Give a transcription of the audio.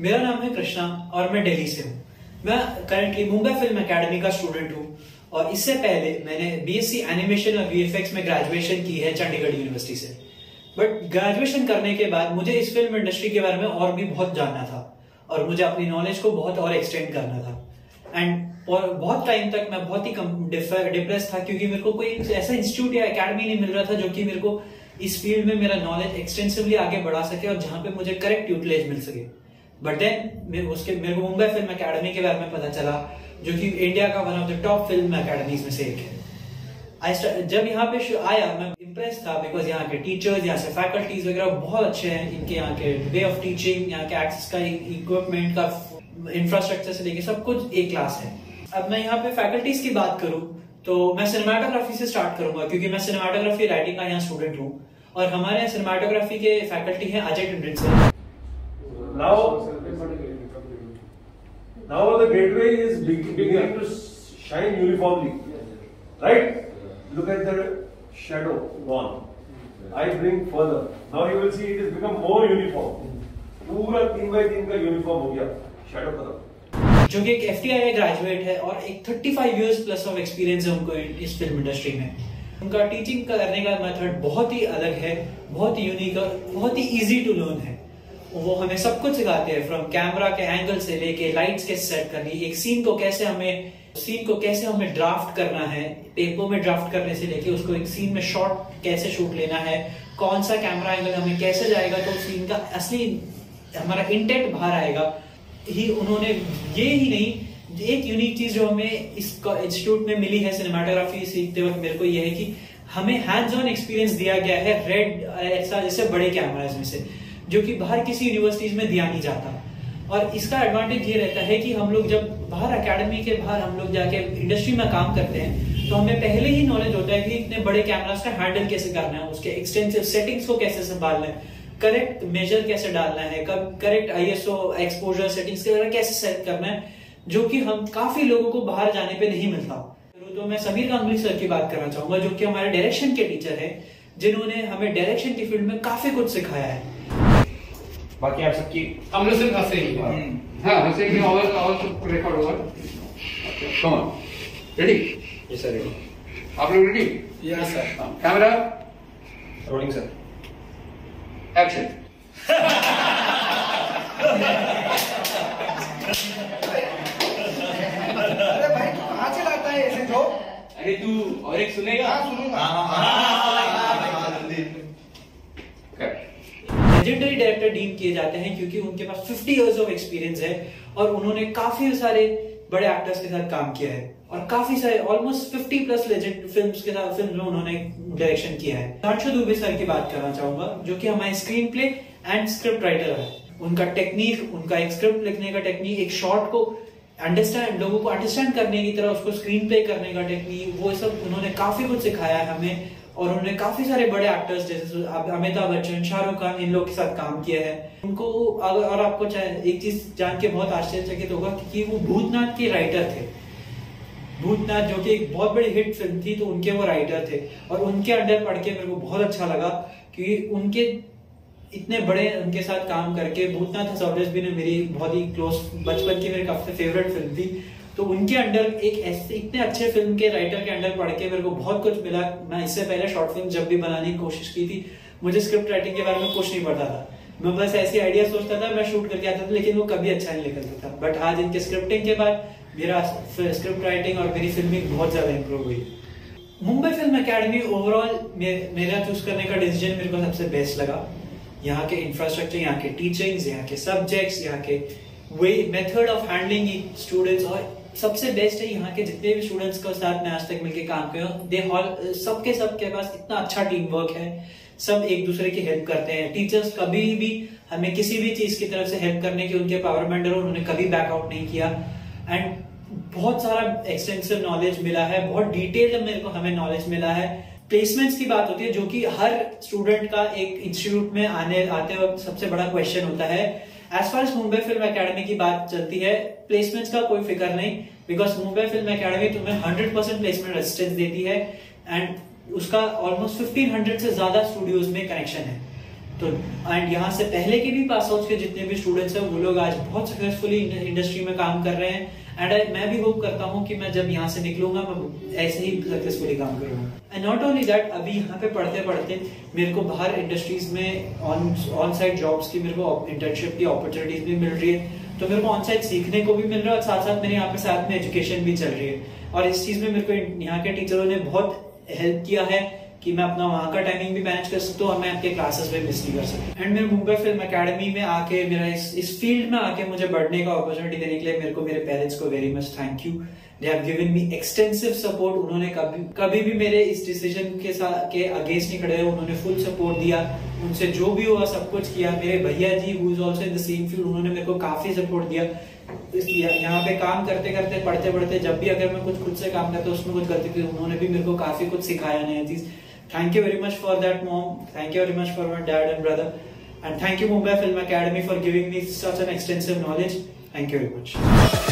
मेरा नाम है कृष्णा और मैं दिल्ली से हूँ। मैं करंटली मुंबई फ़िल्म एकेडमी का स्टूडेंट हूँ और इससे पहले मैंने बीएससी एनिमेशन और वीएफएक्स में ग्रेजुएशन की है चंडीगढ़ यूनिवर्सिटी से। बट ग्रेजुएशन करने के बाद मुझे इस फ़िल्म इंडस्ट्री के बारे में और भी बहुत जानना था और मुझे अपनी नॉलेज को बहुत और एक्सटेंड करना था। एंड और बहुत टाइम तक मैं बहुत ही डिप्रेस था क्योंकि मेरे को कोई ऐसा इंस्टीट्यूट या एकेडमी नहीं मिल रहा था जो कि मेरे को इस फ़ील्ड में मेरा नॉलेज एक्सटेंसिवली आगे बढ़ा सके और जहाँ पे मुझे करेक्ट यूटिलाइज मिल सके। बट उसके, मेरे को मुंबई फ़िल्म अकेडमी के बारे में पता चला, जो कि इंडिया का one of the top film academies में से एक है। आई जब यहाँ पे आया, मैं इम्प्रेस था बिकॉज़ यहाँ के टीचर्स यहाँ से फैकल्टीज वगैरह बहुत अच्छे हैं, इनके यहाँ के वे ऑफ़ टीचिंग यहाँ के एक्सेस का इक्विपमेंट का इंफ्रास्ट्रक्चर से लेके सब कुछ एक क्लास है। अब मैं यहाँ पे फैकल्टीज की बात करूँ तो मैं सिनेमाटोग्राफी से स्टार्ट करूँगा, क्योंकि मैं सिनेमाटोग्राफी राइटिंग का यहाँ स्टूडेंट हूँ। और हमारे यहाँ सिनेमाटोग्राफी के फैकल्टी हैं Ajay Tindan sir Now, now the gateway is beginning to shine uniformly, right? Look at the shadow gone. I bring further. Now you will see it has become more uniform. पूरा तीन by तीन का uniform हो गया shadow खत्म जो कि एक एफ़ ग्रेजुएट है और एक 35 इयर्स प्लस ऑफ़ एक्सपीरियंस है उनको इस फ़िल्म इंडस्ट्री में उनका टीचिंग करने का मेथड बहुत ही अलग है बहुत ही यूनिक और बहुत ही इजी टू लर्न है वो हमें सब कुछ सिखाते हैं फ्रॉम कैमरा के एंगल से लेके लाइट्स कैसे सेट करनी, एक सीन को कैसे हमें सीन को कैसे हमें ड्राफ्ट करना है पेपर में ड्राफ्ट करने से लेके उसको एक सीन में शॉट कैसे शूट लेना है, कौन सा कैमरा एंगल हमें कैसे जाएगा तो सीन का असली हमारा इंटेंट बाहर आएगा। ही, उन्होंने ये ही नहीं, एक यूनिक चीज़ जो हमें इस इंस्टीट्यूट में मिली है सिनेमाटोग्राफी सीखते वक्त, मेरे को ये है कि हमें हैंड्स ऑन एक्सपीरियंस दिया गया है रेड ऐसा जैसे बड़े कैमराज में से। जो कि बाहर किसी यूनिवर्सिटीज में दिया नहीं जाता। और इसका एडवांटेज ये रहता है कि हम लोग जब बाहर एकेडमी के बाहर हम लोग जाके इंडस्ट्री में काम करते हैं तो हमें पहले ही नॉलेज होता है कि इतने बड़े कैमरास का हैंडल कैसे करना है, उसके एक्सटेंसिव सेटिंग्स को कैसे संभालना है करेक्ट मेजर कैसे डालना है, कब करेक्ट आईएसओ एक्सपोजर सेटिंग्स कैसे सेट करना है, जो कि हम काफ़ी लोगों को बाहर जाने पे नहीं मिलता। तो मैं समीर गांगुली सर की बात करना चाहूँगा, जो कि हमारे डायरेक्शन के टीचर है, जिन्होंने हमें डायरेक्शन की फ़ील्ड में काफ़ी कुछ सिखाया है। बाकी आप सबकी हम लोग सिर्फ़ हंसे ही। हाँ। हंसे ही और और रिकॉर्ड होगा come on ready yes sir ready आप लोग ready yes sir camera rolling sir action अरे भाई तू कहाँ से लाता है ऐसे जो? अरे तू और एक सुनेगा? हाँ सुनूँगा। लेजेंडरी डायरेक्टर डीम किए जाते हैं क्योंकि उनके पास 50 इयर्स ऑफ़ एक्सपीरियंस है और उन्होंने काफ़ी सारे बड़े एक्टर्स के साथ काम किया है और काफ़ी सारे ऑलमोस्ट 50 प्लस लेजेंड फिल्म्स के साथ फ़िल्म में उन्होंने डायरेक्शन किया है। दानशु दुबे सर की बात करना चाहूँगा, जो कि हमारे screen play and script writer है। उनका टेक्निक उनका एक स्क्रिप्ट लिखने का टेक्निक एक शॉर्ट को अंडरस्टैंड लोगों को अंडरस्टैंड करने की तरह उसको स्क्रीन प्ले करने का टेक्निक वो सब उन्होंने काफ़ी कुछ सिखाया है हमें। और उन्होंने काफ़ी सारे बड़े एक्टर्स जैसे अमिताभ बच्चन, शाहरुख खान, इन लोग के साथ काम किया है। उनको अगर, और आपको एक चीज़ जान के बहुत आश्चर्यचकित होगा कि वो भूतनाथ के राइटर थे। भूतनाथ जो कि एक बहुत बड़ी हिट फ़िल्म थी तो उनके वो राइटर थे। और उनके अंडर पढ़ के मेरे को बहुत अच्छा लगा क्योंकि उनके इतने बड़े उनके साथ काम करके, भूतनाथ हसौडेस भी ने मेरी बहुत ही क्लोज बचपन की मेरी काफ़ी फेवरेट फ़िल्म थी। तो उनके अंडर एक ऐसे, इतने अच्छे फ़िल्म के राइटर के अंडर पढ़ के मेरे को बहुत कुछ मिला। मैं इससे पहले शॉर्ट फ़िल्म जब भी बनाने की कोशिश की थी, मुझे स्क्रिप्ट राइटिंग के बारे में कुछ नहीं पता था। मैं बस ऐसी आइडिया सोचता था, मैं शूट करके आता था, लेकिन वो कभी अच्छा नहीं निकलता था। बट आज इनके स्क्रिप्टिंग के बाद मेरा स्क्रिप्ट राइटिंग और मेरी फिल्मिंग बहुत ज़्यादा इंप्रूव हुई। मुंबई फ़िल्म अकेडमी ओवरऑल मेरा चूज़ करने का डिसीज़न मेरे को सबसे बेस्ट लगा। यहाँ के इंफ्रास्ट्रक्चर यहाँ के टीचिंग्स यहाँ के सब्जेक्ट्स यहाँ के वे मेथड ऑफ़ हैंडलिंग स्टूडेंट्स और सबसे बेस्ट है यहाँ के जितने भी स्टूडेंट्स के साथ मैं आज तक मिलकर काम किया। दे हॉल सबके सबके पास इतना अच्छा टीम वर्क है। सब एक दूसरे की हेल्प करते हैं। टीचर्स कभी भी हमें किसी भी चीज़ की तरफ़ से हेल्प करने की उनके पावर मेंबर उन्होंने कभी बैकआउट नहीं किया। एंड बहुत सारा एक्सटेंसिव नॉलेज मिला है। बहुत डिटेल मेरे को हमें नॉलेज मिला है। प्लेसमेंट्स की बात होती है जो कि हर स्टूडेंट का एक इंस्टीट्यूट में आने, आते वक्त सबसे बड़ा क्वेश्चन होता है। As far as Mumbai film academy की बात चलती है प्लेसमेंट्स का कोई फ़िक्र नहीं बिकॉज़ मुंबई फ़िल्म अकेडमी तुम्हें हंड्रेड परसेंट प्लेसमेंट असिस्टेंस देती है एंड उसका ऑलमोस्ट फिफ्टीन हंड्रेड से ज़्यादा स्टूडियोज में कनेक्शन है। तो एंड यहाँ से पहले के भी पास आउट के जितने भी स्टूडेंट्स हैं, वो लोग आज बहुत सक्सेसफुली इंडस्ट्री में काम कर रहे हैं। एंड मैं भी होप करता हूँ कि मैं जब यहाँ से निकलूँगा, मैं ऐसे ही सक्सेसफुली काम करूँगा। एंड नॉट ओनली दैट अभी यहाँ पे पढ़ते पढ़ते मेरे को बाहर इंडस्ट्रीज़ में ऑन ऑन साइड जॉब्स की मेरे को इंटर्नशिप की अपॉर्चुनिटीज़ भी मिल रही है। तो मेरे को ऑन साइड सीखने को भी मिल रहा है और साथ साथ मेरे यहाँ पे साथ में एजुकेशन भी चल रही है। और इस चीज़ में मेरे को यहाँ के टीचरों ने बहुत हेल्प किया है। कि मैं अपना वहाँ का टाइमिंग भी मैनेज कर सकता हूँ और मैं आपके क्लासेस में मिस नहीं कर सकता एंड मेरे मुंबई फ़िल्म अकेडमी में आके मेरा इस इस फ़ील्ड में आके मुझे बढ़ने का अपॉर्चुनिटी देने के लिए मेरे को, मेरे पेरेंट्स को very much thank you they have given me extensive support उन्होंने कभी कभी भी मेरे इस डिसीज़न के साथ, के अगेंस्ट नहीं खड़े उन्होंने फुल सपोर्ट दिया। उनसे जो भी हुआ, सब कुछ किया। मेरे भैया जी who is also in the same field उन्होंने मेरे को काफ़ी सपोर्ट दिया। यहाँ पे काम करते करते पढ़ते पढ़ते जब भी अगर मैं कुछ, खुद से काम करता उसमें कुछ गलती थी उन्होंने भी मेरे को काफ़ी कुछ सिखाया नया चीज़। Thank you very much for that, mom. Thank you very much for my dad and brother. And thank you, Mumbai Film Academy, for giving me such an extensive knowledge. Thank you very much.